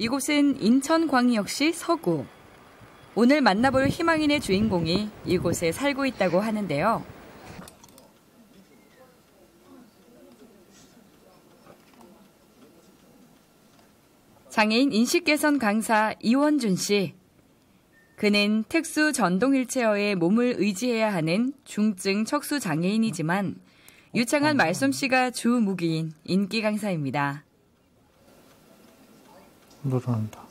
이곳은 인천광역시 서구. 오늘 만나볼 희망인의 주인공이 이곳에 살고 있다고 하는데요. 장애인 인식 개선 강사 이원준 씨. 그는 특수 전동 휠체어에 몸을 의지해야 하는 중증 척수 장애인이지만 유창한 말솜씨가 주 무기인 인기 강사입니다. 늘어난다.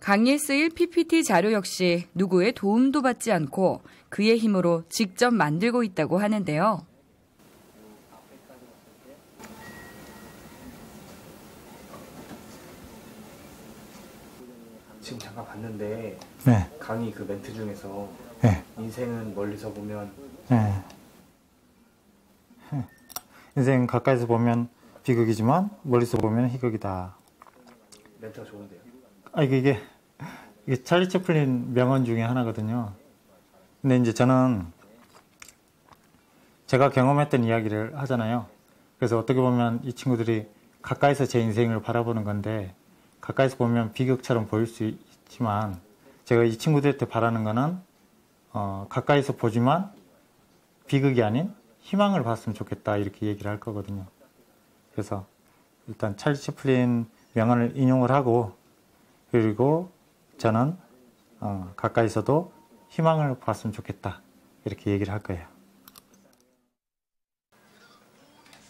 강의에 쓰일 PPT 자료 역시 누구의 도움도 받지 않고 그의 힘으로 직접 만들고 있다고 하는데요. 지금 잠깐 봤는데 네, 강의 그 멘트 중에서 네, 인생은 멀리서 보면 네. 인생 가까이서 보면 비극이지만 멀리서 보면 희극이다. 멘트가 좋은데요. 아 이게 이게, 이게 찰리 채플린 명언 중에 하나거든요. 근데 이제 저는 제가 경험했던 이야기를 하잖아요. 그래서 어떻게 보면 이 친구들이 가까이서 제 인생을 바라보는 건데 가까이서 보면 비극처럼 보일 수 있지만 제가 이 친구들한테 바라는 거는 어, 가까이서 보지만 비극이 아닌 희망을 봤으면 좋겠다 이렇게 얘기를 할 거거든요. 그래서 일단 찰리 채플린 명언을 인용을 하고 그리고 저는 어, 가까이서도 희망을 봤으면 좋겠다 이렇게 얘기를 할 거예요.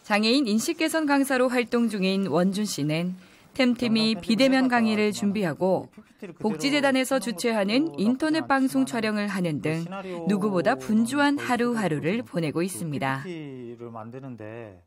장애인 인식 개선 강사로 활동 중인 원준 씨는 템팀이 비대면 강의를 준비하고 복지재단에서 주최하는 인터넷 방송 촬영을 하는 등 누구보다 분주한 하루하루를 보내고 있습니다. 를 만드는데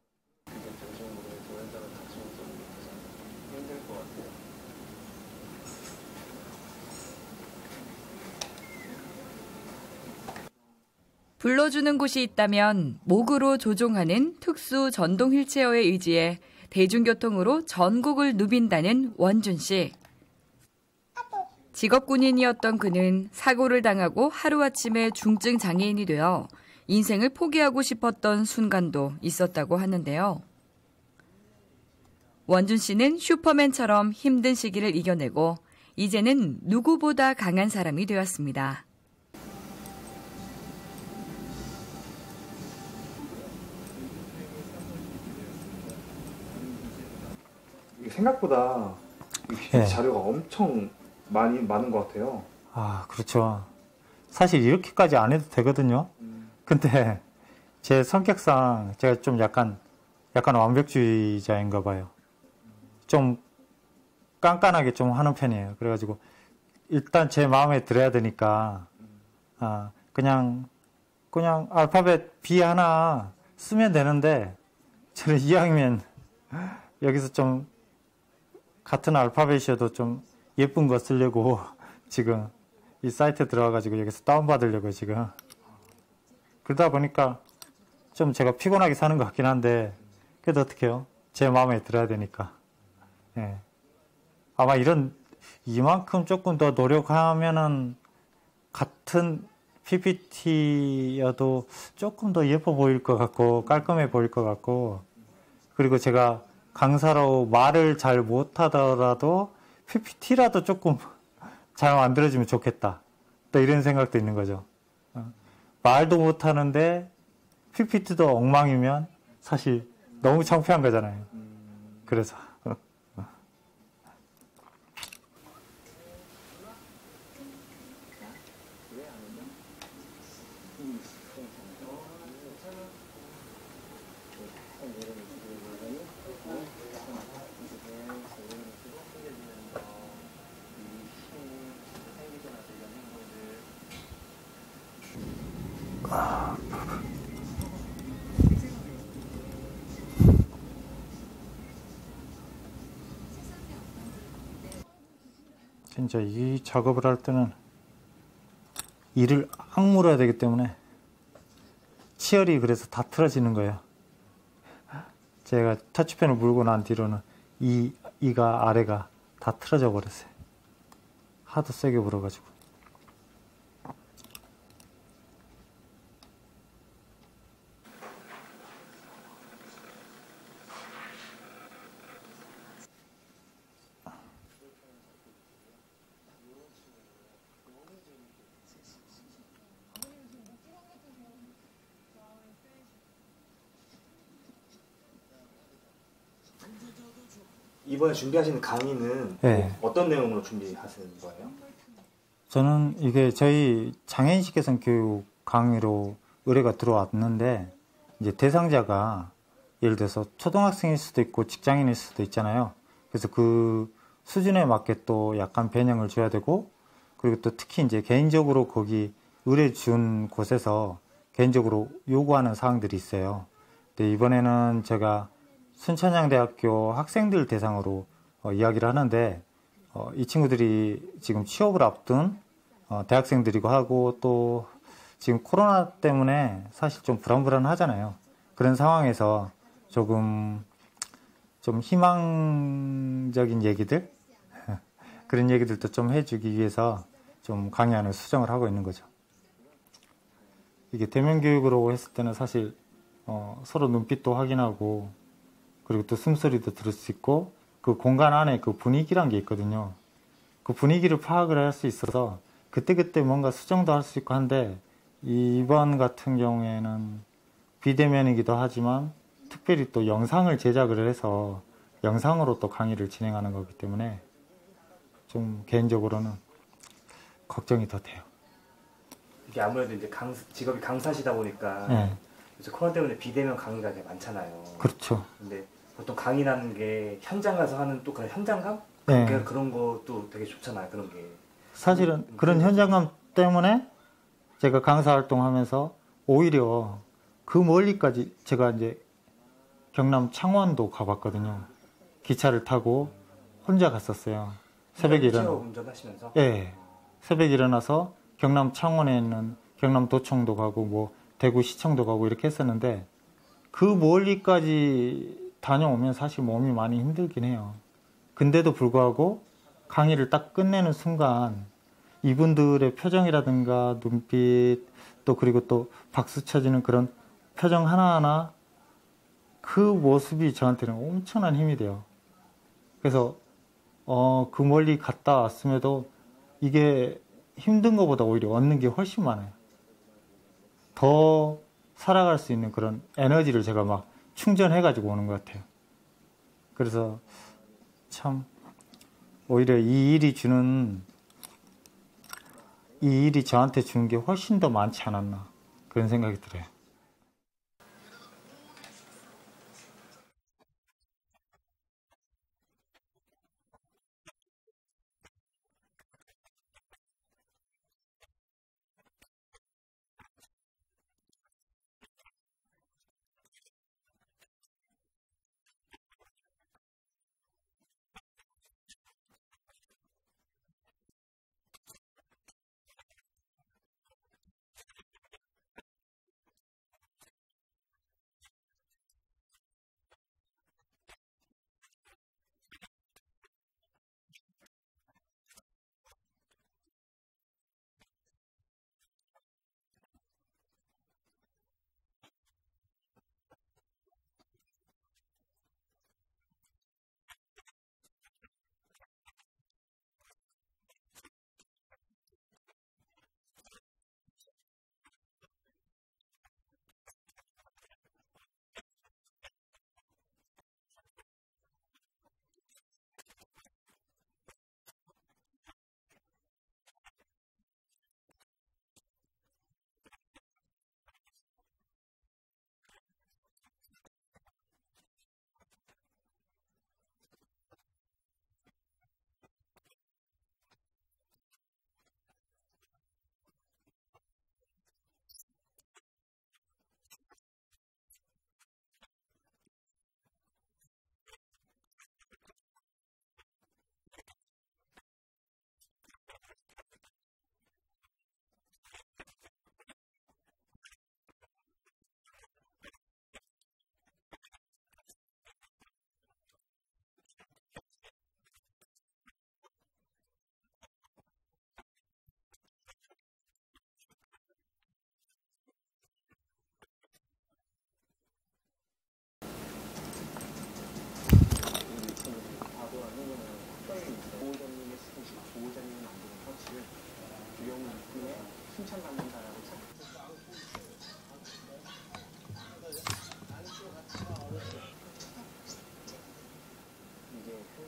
불러주는 곳이 있다면 목으로 조종하는 특수 전동 휠체어에 의지해 대중교통으로 전국을 누빈다는 원준 씨. 직업 군인이었던 그는 사고를 당하고 하루아침에 중증 장애인이 되어 인생을 포기하고 싶었던 순간도 있었다고 하는데요. 원준 씨는 슈퍼맨처럼 힘든 시기를 이겨내고 이제는 누구보다 강한 사람이 되었습니다. 생각보다 네. 자료가 엄청 많이 많은 것 같아요. 아 그렇죠. 사실 이렇게까지 안 해도 되거든요. 음, 근데 제 성격상 제가 좀 약간 약간 완벽주의자인가 봐요. 좀 깐깐하게 좀 하는 편이에요. 그래가지고 일단 제 마음에 들어야 되니까 아 그냥 그냥 알파벳 B 하나 쓰면 되는데 저는 이왕이면 여기서 좀 같은 알파벳이어도 좀 예쁜 거 쓰려고 지금 이 사이트에 들어와가지고 여기서 다운받으려고 지금. 그러다 보니까 좀 제가 피곤하게 사는 것 같긴 한데 그래도 어떡해요? 제 마음에 들어야 되니까. 예. 아마 이런 이만큼 조금 더 노력하면은 같은 PPT여도 조금 더 예뻐 보일 것 같고 깔끔해 보일 것 같고 그리고 제가 강사로 말을 잘 못하더라도 PPT라도 조금 잘 만들어지면 좋겠다. 또 이런 생각도 있는 거죠. 어, 말도 못하는데 PPT도 엉망이면 사실 너무 창피한 거잖아요. 그래서 진짜 이 작업을 할 때는 이를 악물어야 되기 때문에 치열이 그래서 다 틀어지는 거예요. 제가 터치펜을 물고 난 뒤로는 이 이가 아래가 다 틀어져 버렸어요. 하도 세게 불어가지고. 이번에 준비하시는 강의는 네. 어떤 내용으로 준비하시는 거예요? 저는 이게 저희 장애인 식 개선 교육 강의로 의뢰가 들어왔는데 이제 대상자가 예를 들어서 초등학생일 수도 있고 직장인일 수도 있잖아요. 그래서 그 수준에 맞게 또 약간 변형을 줘야 되고 그리고 또 특히 이제 개인적으로 거기 의뢰 준 곳에서 개인적으로 요구하는 사항들이 있어요. 근데 이번에는 제가 순천향대학교 학생들 대상으로 어, 이야기를 하는데 어, 이 친구들이 지금 취업을 앞둔 어, 대학생들이고 하고 또 지금 코로나 때문에 사실 좀 불안불안하잖아요. 그런 상황에서 조금 좀 희망적인 얘기들 그런 얘기들도 좀 해주기 위해서 좀 강의안을 수정을 하고 있는 거죠. 이게 대면 교육으로 했을 때는 사실 어, 서로 눈빛도 확인하고 그리고 또 숨소리도 들을 수 있고 그 공간 안에 그 분위기란 게 있거든요. 그 분위기를 파악을 할 수 있어서 그때그때 뭔가 수정도 할 수 있고 한데 이번 같은 경우에는 비대면이기도 하지만 특별히 또 영상을 제작을 해서 영상으로 또 강의를 진행하는 거기 때문에 좀 개인적으로는 걱정이 더 돼요. 이게 아무래도 이제 강, 직업이 강사시다 보니까 네, 요새 코로나 때문에 비대면 강의가 되게 많잖아요. 그렇죠. 근데 보통 강의라는 게 현장 가서 하는 또 그런 현장감? 네. 그러니까 그런 것도 되게 좋잖아요. 그런 게. 사실은 그런 현장감 때문에 제가 강사 활동하면서 오히려 그 멀리까지 제가 이제 경남 창원도 가봤거든요. 기차를 타고 혼자 갔었어요. 새벽에 일어나. 운전하시면서. 예. 새벽에 일어나서 경남 창원에 있는 경남 도청도 가고 뭐 대구 시청도 가고 이렇게 했었는데 그 멀리까지 다녀오면 사실 몸이 많이 힘들긴 해요. 근데도 불구하고 강의를 딱 끝내는 순간 이분들의 표정이라든가 눈빛 또 그리고 또 박수 쳐지는 그런 표정 하나하나 그 모습이 저한테는 엄청난 힘이 돼요. 그래서 어, 그 멀리 갔다 왔음에도 이게 힘든 것보다 오히려 얻는 게 훨씬 많아요. 더 살아갈 수 있는 그런 에너지를 제가 막 충전해가지고 오는 것 같아요. 그래서 참 오히려 이 일이 주는 이 일이 저한테 주는 게 훨씬 더 많지 않았나 그런 생각이 들어요.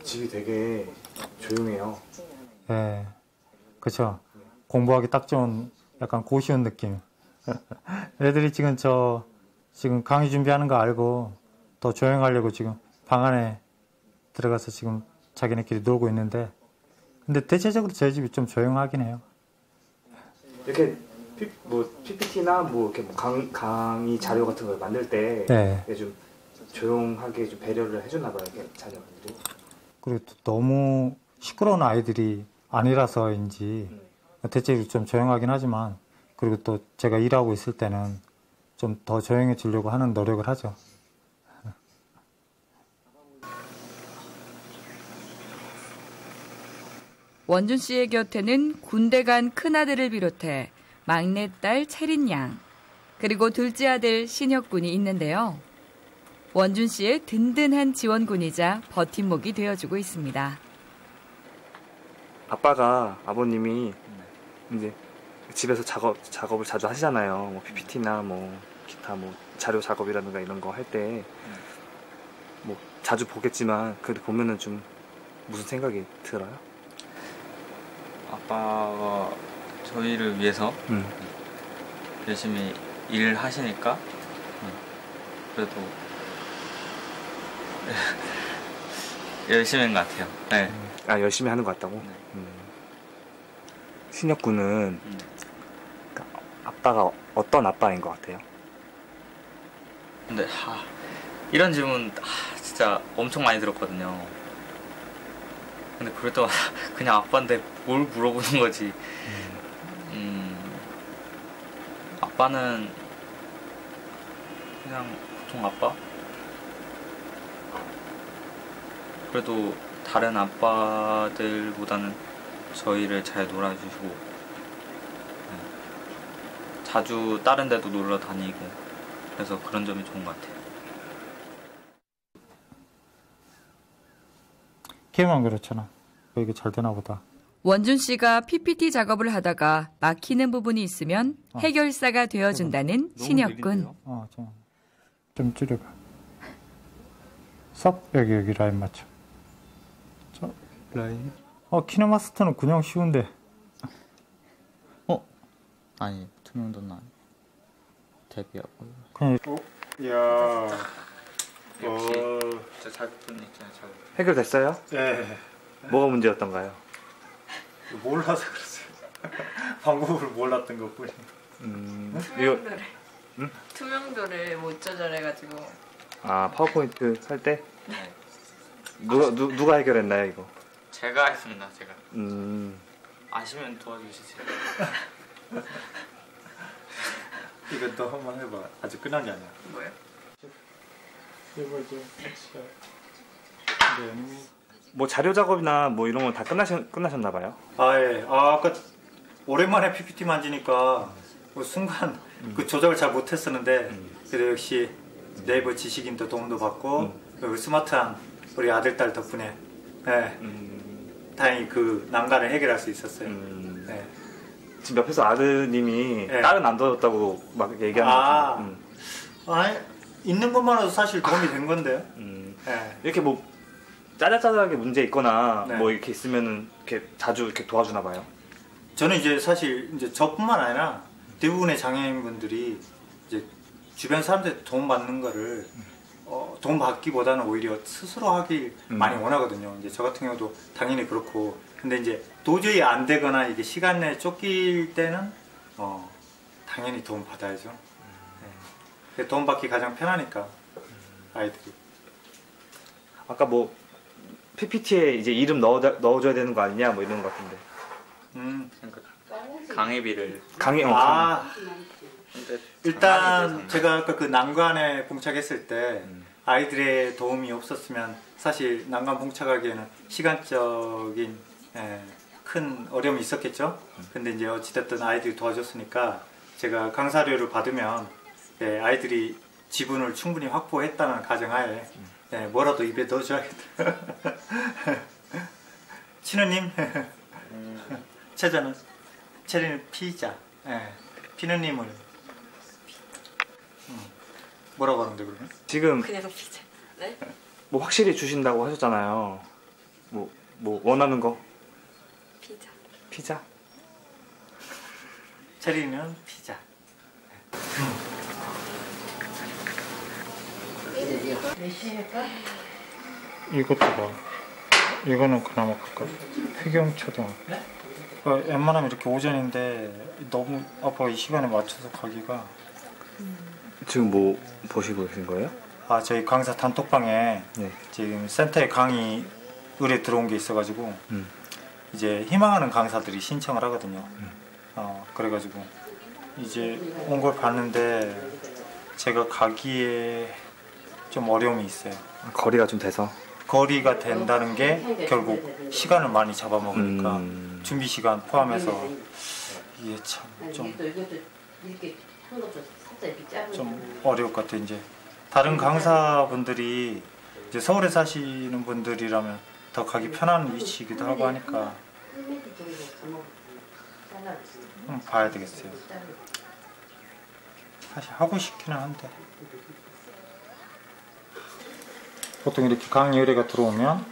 집이 되게 조용해요. 예, 그쵸. 공부하기 딱 좋은 약간 고시원 느낌. 애들이 지금 저, 지금 강의 준비하는 거 알고 더 조용하려고 지금 방 안에 들어가서 지금 자기네끼리 놀고 있는데, 근데 대체적으로 저희 집이 좀 조용하긴 해요. 이렇게 피, 뭐 PPT나 뭐 이렇게 뭐 강, 강의 자료 같은 걸 만들 때 네. 조용하게 좀 배려를 해줬나 봐요, 자녀분들이. 그리고 또 너무 시끄러운 아이들이 아니라서인지 대체로 좀 조용하긴 하지만 그리고 또 제가 일하고 있을 때는 좀 더 조용해지려고 하는 노력을 하죠. 원준 씨의 곁에는 군대 간 큰아들을 비롯해 막내딸 채린 양, 그리고 둘째 아들 신혁 군이 있는데요. 원준 씨의 든든한 지원군이자 버팀목이 되어주고 있습니다. 아빠가 아버님이 이제 집에서 작업 작업을 자주 하시잖아요. 뭐 PPT나 뭐 기타 뭐 자료 작업이라든가 이런 거 할 때 뭐 자주 보겠지만 그래도 보면은 좀 무슨 생각이 들어요? 아빠가 저희를 위해서 음. 열심히 일을 하시니까 음, 그래도 열심히인 것 같아요. 네. 아 열심히 하는 것 같다고. 네. 음. 신혁 군은 음. 아빠가 어떤 아빠인 것 같아요? 근데 하, 이런 질문 하, 진짜 엄청 많이 들었거든요. 근데 그럴 때마다 그냥 아빠인데 뭘 물어보는 거지. 음, 아빠는 그냥 보통 아빠? 그래도 다른 아빠들보다는 저희를 잘 놀아주시고 네. 자주 다른 데도 놀러 다니고 그래서 그런 점이 좋은 것 같아요. 걔만 그렇잖아. 뭐 이게 잘 되나 보다. 원준 씨가 PPT 작업을 하다가 막히는 부분이 있으면 어. 해결사가 되어준다는 신혁 군. 어, 좀, 좀 줄여봐. 섭 여기 여기 라인 맞춰. 저 라인? 어 키네마스터는 그냥 쉬운데. 어? 아니 투명도는 아니. 데뷔하고 그냥. 야. 역시 저 자극분 있잖아요 자극. 해결됐어요? 예. 뭐가 문제였던가요? 몰라서 그랬어요. 방법을 몰랐던 것 뿐이. 음, 투명도를 투명도를 못 조절해가지고 아 파워포인트 할 때 네. 누가 누, 누가 해결했나요 이거? 제가 했습니다 제가. 음, 아시면 도와주시세요. 이거 너 한 번 해봐. 아직 끝난 게 아니야. 뭐요? 이거 이제 네. 뭐 자료 작업이나 뭐 이런 건 다 끝나셨 끝나셨나 봐요. 아 예. 아 아까 오랜만에 PPT 만지니까 뭐 순간 그 조작을 잘 못했었는데 그래도 역시 네이버 지식인도 도움도 받고 그리고 스마트한 우리 아들 딸 덕분에 예, 음, 다행히 그 난관을 해결할 수 있었어요. 음, 예. 지금 옆에서 아드님이 네. 딸은 안 도와줬다고 막 얘기하는 것 아. 같은데. 음, 아니 있는 것만으로도 사실 도움이 된 건데요. 음. 예. 이렇게 뭐 짜잘짜잘하게 문제 있거나 네. 뭐 이렇게 있으면은 이렇게 자주 이렇게 도와주나 봐요. 저는 이제 사실 이제 저뿐만 아니라 대부분의 장애인 분들이 이제 주변 사람들 도움 받는 거를 어, 도움 받기보다는 오히려 스스로 하길 음. 많이 원하거든요. 이제 저 같은 경우도 당연히 그렇고 근데 이제 도저히 안 되거나 이게 시간 내에 쫓길 때는 어, 당연히 도움 받아야죠. 네. 도움 받기 가장 편하니까 아이들이. 아까 뭐 PPT에 이제 이름 넣어 넣어줘야 되는 거 아니냐 뭐 이런 것 같은데. 음. 그러니까 강의비를 강의 어, 아 일단 제가 아까 그 난관에 봉착했을 때 음. 아이들의 도움이 없었으면 사실 난관 봉착하기에는 시간적인 예, 큰 어려움이 있었겠죠. 근데 이제 어찌됐든 아이들이 도와줬으니까 제가 강사료를 받으면 예, 아이들이 지분을 충분히 확보했다는 가정하에 예, 뭐라도 입에 넣어줘야겠다. 친우님, 최저는 체리는 피자, 예, 피누님을 음, 뭐라고 하는데 그러면? 지금 그냥 피자. 네? 뭐 확실히 주신다고 하셨잖아요. 뭐, 뭐 원하는 거? 피자. 피자? 체리는 피자. 이것도 봐. 이거는 그나마 가까워. 휘경초등학교. 어, 웬만하면 이렇게 오전인데 너무 아빠가 이 시간에 맞춰서 가기가 지금 뭐 보시고 계신 거예요? 아 저희 강사 단톡방에 네. 지금 센터에 강의 의뢰 들어온 게 있어가지고 음. 이제 희망하는 강사들이 신청을 하거든요. 어 그래가지고 이제 온 걸 봤는데 제가 가기에 좀 어려움이 있어요. 거리가 좀 돼서. 거리가 된다는 게 결국 시간을 많이 잡아먹으니까 음. 준비 시간 포함해서 이게 참 좀 좀 어려울 것 같아요. 이제. 다른 강사분들이 이제 서울에 사시는 분들이라면 더 가기 편한 위치이기도 하고 하니까. 한번 봐야 되겠어요. 사실 하고 싶기는 한데. 보통 이렇게 강의 의뢰가 들어오면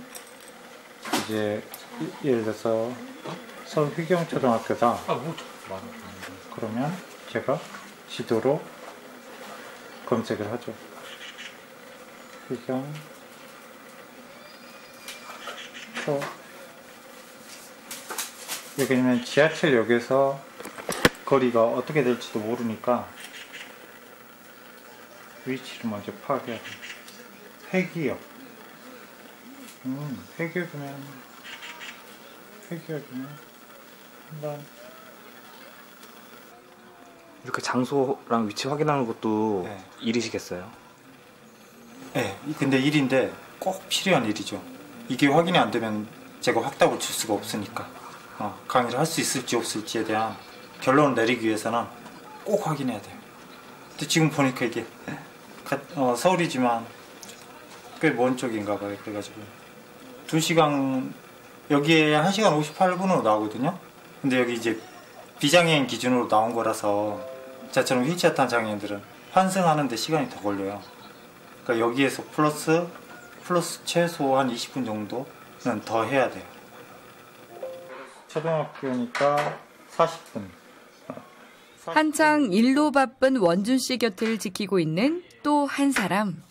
이제 이- 예를 들어서 서울 휘경초등학교다. 그러면 제가 지도로 검색을 하죠. 휘경 초 여기는 지하철역에서 거리가 어떻게 될지도 모르니까 위치를 먼저 파악해야 돼요. 회기역. 음, 회기역이면 회기역이면 한번 이렇게 장소랑 위치 확인하는 것도 네. 일이시겠어요? 네, 근데 일인데 꼭 필요한 일이죠. 이게 확인이 안 되면 제가 확답을 줄 수가 없으니까 어, 강의를 할 수 있을지 없을지에 대한 결론을 내리기 위해서는 꼭 확인해야 돼요. 근데 지금 보니까 이게 가- 어, 서울이지만 꽤 먼 쪽인가 봐요. 그래가지고 2시간 여기에 1시간 58분으로 나오거든요. 근데 여기 이제 비장애인 기준으로 나온 거라서 저처럼 휠체어 탄 장애인들은 환승하는 데 시간이 더 걸려요. 그러니까 여기에서 플러스 플러스 최소 한 20분 정도는 더 해야 돼요. 초등학교니까 40분. 한창 일로 바쁜 원준 씨 곁을 지키고 있는 또 한 사람.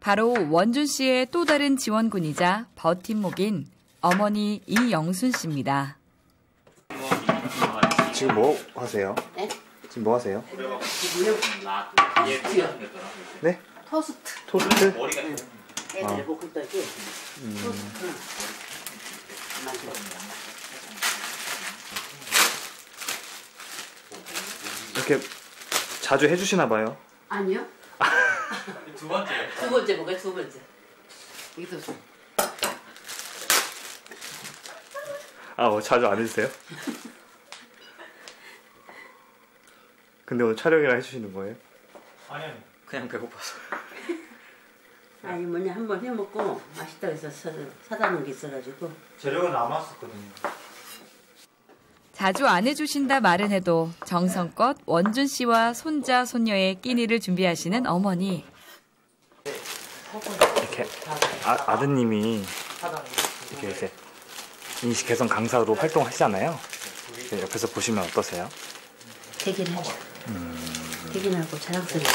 바로 원준 씨의 또 다른 지원군이자 버팀목인 어머니 이영순 씨입니다. 지금 뭐 하세요? 네? 지금 뭐 하세요? 네? 토스트 토스트? 애들 먹을 때지 토스트 이렇게 자주 해주시나 봐요. 아니요 두 번째. 두 번째 먹어요 두 번째 이것도 아, 뭐 자주 안 해주세요? 근데 오늘 촬영이라 해주시는 거예요? 아니 아니. 그냥 배고파서. 아니 뭐냐 한번 해먹고 맛있다고 해서 사, 사다 놓은 게 있어가지고 재료가 남았었거든요. 자주 안 해주신다 말은 해도 정성껏 원준 씨와 손자 손녀의 끼니를 준비하시는 어머니. 이렇게 아, 아드님이 이렇게 이제 인식 개선 강사로 활동하시잖아요. 네, 옆에서 보시면 어떠세요? 되긴 하죠 되긴 하고 자랑스럽고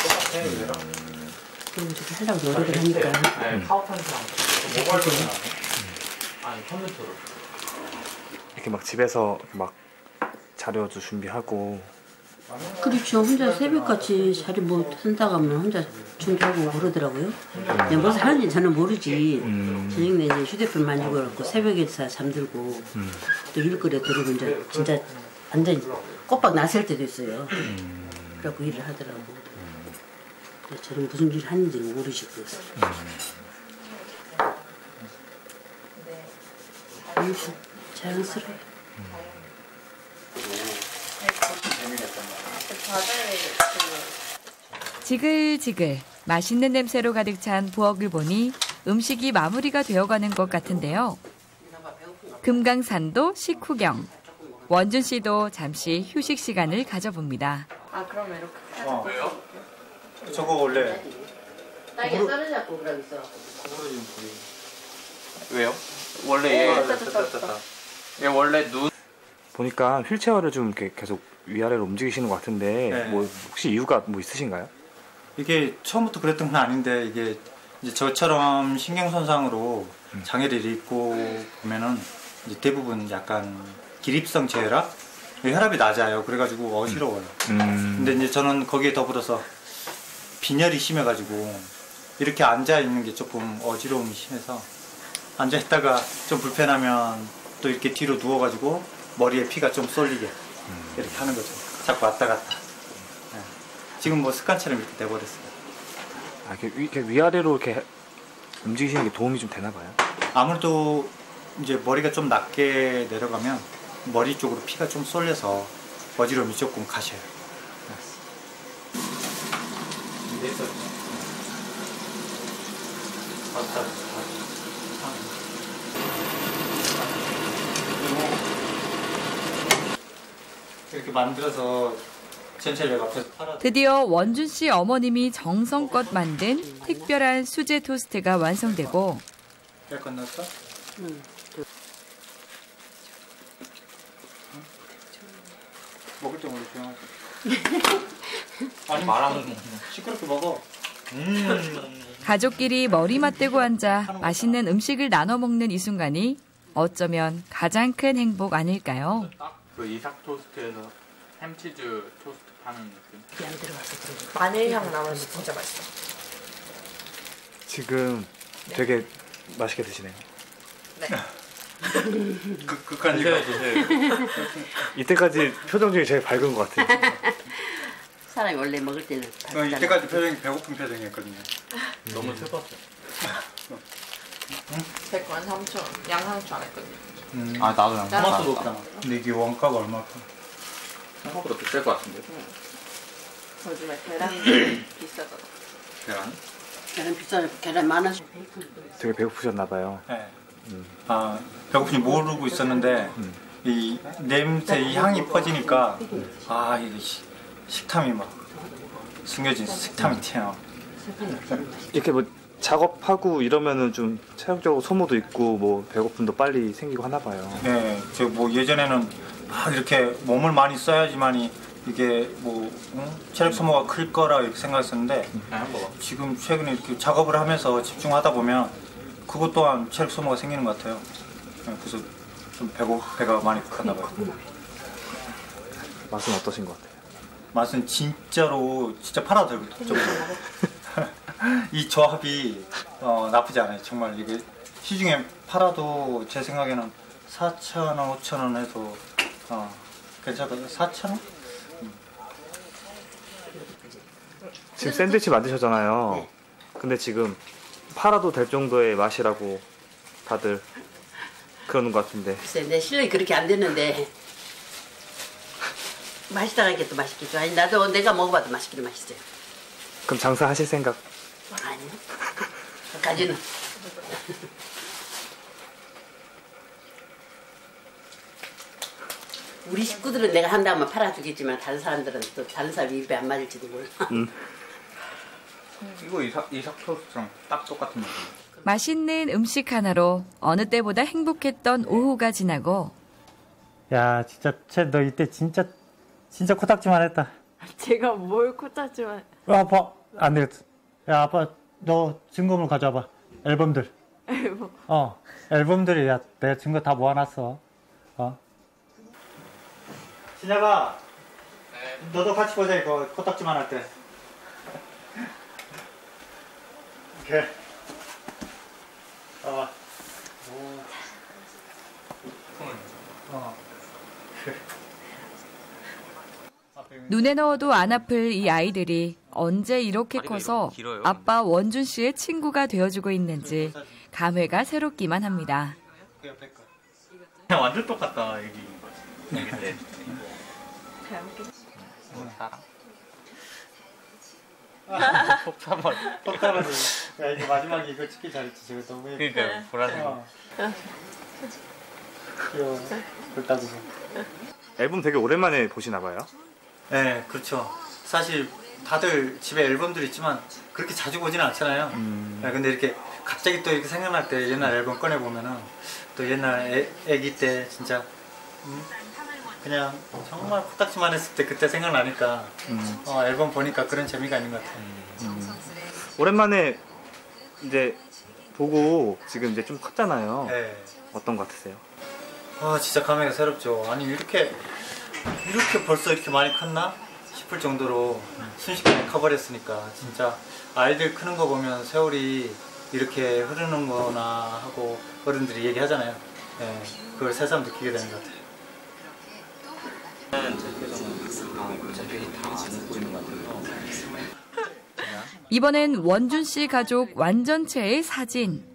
그리고 저렇게 하려고 노력을 하니까. 네, 파워탄상. 모바일로. 아니 컴퓨터로. 이렇게 막 집에서 막 자료도 준비하고. 그렇죠. 혼자 새벽같이 자리 뭐 한다고 하면 혼자 준비하고 그러더라고요. 근데 무슨 하는지 저는 모르지. 저녁에 이제 휴대폰 만지고 그렇고 새벽에 다 잠들고 또 일거리에 들어오면 이제 진짜 완전 꼬박 나설 때도 있어요. 그 래갖고 일을 하더라고 근데 저는 무슨 일을 하는지는 모르시고 아무튼 자랑스러워요 지글지글 맛있는 냄새로 가득 찬 부엌을 보니 음식이 마무리가 되어가는 것 같은데요. 금강산도 식후경. 원준 씨도 잠시 휴식 시간을 가져봅니다. 아 그러면 이렇게 어. 저거 원래 딸기 떨어졌고 그러고 있어 왜요? 원래 얘, 됐다, 됐다. 얘 원래 눈 보니까 휠체어를 좀 이렇게 계속 위아래로 움직이시는 것 같은데 네. 뭐 혹시 이유가 뭐 있으신가요? 이게 처음부터 그랬던 건 아닌데 이게 이제 저처럼 신경 손상으로 장애를 입고 보면은 이제 대부분 약간 기립성 저혈압, 혈압이 낮아요. 그래가지고 어지러워요. 음, 근데 이제 저는 거기에 더불어서 빈혈이 심해가지고 이렇게 앉아 있는 게 조금 어지러움이 심해서 앉아 있다가 좀 불편하면 또 이렇게 뒤로 누워가지고 머리에 피가 좀 쏠리게 이렇게 하는 거죠. 자꾸 왔다 갔다. 네. 지금 뭐 습관처럼 이렇게 돼버렸어요. 아, 이렇게, 위, 이렇게 위아래로 이렇게 움직이시는 게 도움이 좀 되나 봐요. 아무래도 이제 머리가 좀 낮게 내려가면 머리 쪽으로 피가 좀 쏠려서 어지러움이 조금 가셔요. 이렇게 만들어서. 드디어 원준 씨 어머님이 정성껏 만든 특별한 수제 토스트가 완성되고 약간 넣었어? 응. 먹을 때 원래 조용하지. 아니 말하면 먹는 시끄럽게 먹어. 음. 가족끼리 머리 맞대고 앉아 맛있는 음식을 나눠 먹는 이 순간이 어쩌면 가장 큰 행복 아닐까요? 그 이삭 토스트에서 햄치즈 토스트 파는 느낌. 안 들어가서 그런 마늘 향 나면서 진짜 맛있어. 지금 되게 맛있게 드시네요. 극, 극한 이거. 이때까지 표정 중에 제일 밝은 것 같아요. 사람이 원래 먹을 때는 어, 밝잖아. 이때까지 표정이 배고픈 표정이었거든요. 너무 슬펐어. 백반 상추, 양상추 안 했거든요. 음. 아 나도 양 토마토 토마토 먹잖아. 근데 이게 원가가 얼마큼? 생각보다 비쌀 것 같은데. 요즘에 계란 비싸잖아. 계란? 계란 비싸요. 계란 만 원씩. 되게 배고프셨나 봐요. 네. 아 배고프니 모르고 있었는데 이 냄새, 이 향이 퍼지니까 아 이게 시- 식탐이 막 숨겨진 식탐이 튀어. 이렇게 뭐 작업하고 이러면은 좀 체력적으로 소모도 있고 뭐 배고픔도 빨리 생기고 하나 봐요. 네, 저 뭐 예전에는 막 이렇게 몸을 많이 써야지만이 이게 뭐 응? 체력 소모가 클 거라 이렇게 생각했었는데 그냥 먹어. 지금 최근에 이렇게 작업을 하면서 집중하다 보면 그것 또한 체력 소모가 생기는 것 같아요. 네, 그래서 좀 배고 배가 많이 고팠나 봐요. 맛은 어떠신 것 같아요? 맛은 진짜로 진짜 팔아들 좀. 이 조합이 어, 나쁘지 않아요. 정말 이게 시중에 팔아도 제 생각에는 4천 원, 5천 원 해도 어, 괜찮거든요. 4천 원? 지금 샌드위치 만드셨잖아요. 근데 지금 팔아도 될 정도의 맛이라고 다들 그러는 것 같은데 글쎄 내 실력이 그렇게 안 됐는데 맛있다는 게또 맛있겠죠. 아니 나도 내가 먹어봐도 맛있기는 맛있어요. 그럼 장사하실 생각 아니요. 까지는. 우리 식구들은 내가 한다면 팔아주겠지만 다른 사람들은 또 다른 사람 입에 안 맞을지도 몰라. 이거 이삭 이삭 토스트랑 딱 똑같은 느낌. 맛있는 음식 하나로 어느 때보다 행복했던 오후가 지나고 야, 진짜 쟤 너 이때 진짜 진짜 코딱지만 했다. 제가 뭘 코딱지만 야, 아빠 안 되겠어. 야, 아빠 너 증거물 가져와봐. 앨범들. 앨범. 어, 앨범들이 야 내가 증거 다 모아놨어. 어. 신혁아, 너도 같이 보자 이거 코딱지만 할 때. 오케이. 봐봐. 어. 눈에 넣어도 안 아플 이 아이들이 언제 이렇게 커서. 아빠 원준 씨의 친구가 되어주고 있는지 감회가 새롭기만 합니다. 그 완전 똑같다 여기. 때. 사벌. 똑같아지. 야 이거 마지막에 이거 찍기 잘했지. 저거 너무 예뻐. 그러니까 보라색. 어. 귀여워. 불따구고. 앨범 되게 오랜만에 보시나 봐요. 네, 그렇죠. 사실 다들 집에 앨범들 있지만 그렇게 자주 보지는 않잖아요. 음. 네, 근데 이렇게 갑자기 또 이렇게 생각날 때 옛날 앨범 꺼내 보면은 또 옛날 애, 애기 때 진짜 음, 그냥 정말 코딱지만 했을 때 그때 생각나니까 음. 어, 앨범 보니까 그런 재미가 있는 것 같아요. 오랜만에 이제 보고 지금 이제 좀 컸잖아요. 네. 어떤 것 같으세요? 아 진짜 감회가 새롭죠. 아니 이렇게 이렇게 벌써 이렇게 많이 컸나 싶을 정도로 순식간에 커버렸으니까 진짜 아이들 크는 거 보면 세월이 이렇게 흐르는거나 하고 어른들이 얘기하잖아요. 예, 그걸 새삼 느끼게 되는 것 같아요. 이번엔 원준 씨 가족 완전체의 사진.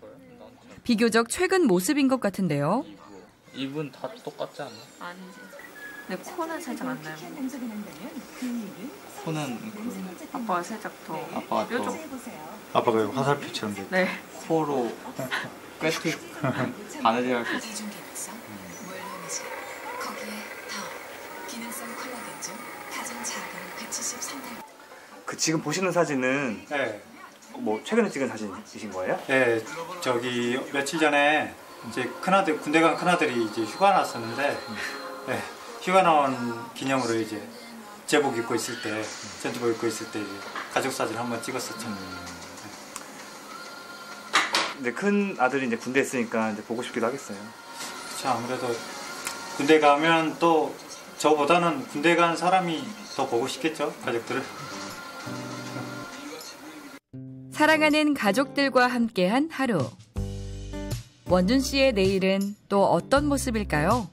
비교적 최근 모습인 것 같은데요. 이분 다 똑같지 않나? 아니지. 근데 코는 살짝 안 닮고. 코는 그 아빠가 살짝 더 아빠가 더 뾰족. 아빠가 화살표처럼 돼. 네. 코로 꿰틱 바느질 할때 그 지금 보시는 사진은 네. 뭐 최근에 찍은 사진이신 거예요? 네, 저기 며칠 전에 이제 큰아들 군대 간 큰아들이 이제 휴가 나왔었는데 네, 휴가 나온 기념으로 이제 제복 입고 있을 때 전투복 입고 있을 때 가족 사진 한번 찍었었죠. 음. 이제 큰 아들이 이제 군대 있으니까 이제 보고 싶기도 하겠어요. 그렇죠. 아무래도 군대 가면 또 저보다는 군대 간 사람이 더 보고 싶겠죠 가족들을. 사랑하는 가족들과 함께한 하루. 원준 씨의 내일은 또 어떤 모습일까요?